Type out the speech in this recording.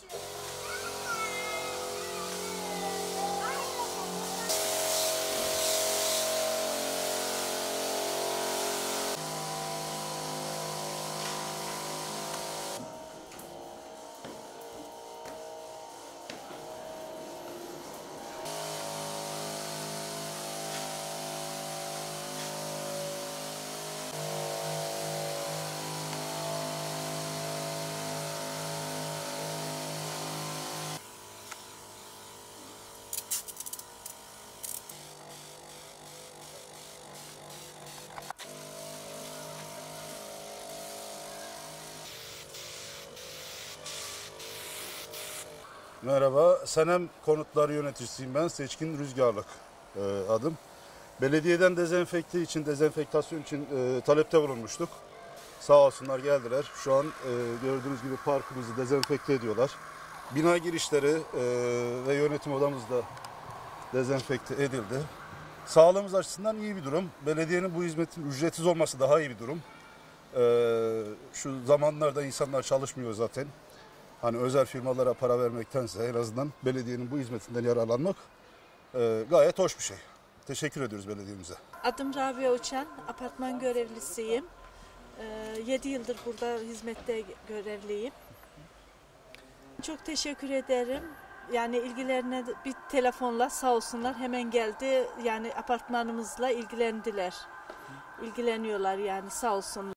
Cheers. Merhaba, Senem Konutları Yöneticisiyim ben. Seçkin Rüzgarlık e, adım. Belediyeden dezenfekte için, dezenfektasyon için e, talepte bulunmuştuk. Sağ olsunlar geldiler. Şu an e, gördüğünüz gibi parkımızı dezenfekte ediyorlar. Bina girişleri e, ve yönetim odamız da dezenfekte edildi. Sağlığımız açısından iyi bir durum. Belediyenin bu hizmetin ücretsiz olması daha iyi bir durum. E, şu zamanlarda insanlar çalışmıyor zaten. Hani özel firmalara para vermektense en azından belediyenin bu hizmetinden yararlanmak e, gayet hoş bir şey. Teşekkür ediyoruz belediyemize. Adım Rabia Uçan, apartman görevlisiyim. 7 yıldır burada hizmette görevliyim. Çok teşekkür ederim. Yani ilgilerine bir telefonla sağ olsunlar hemen geldi. Yani apartmanımızla ilgilendiler. İlgileniyorlar yani sağ olsunlar.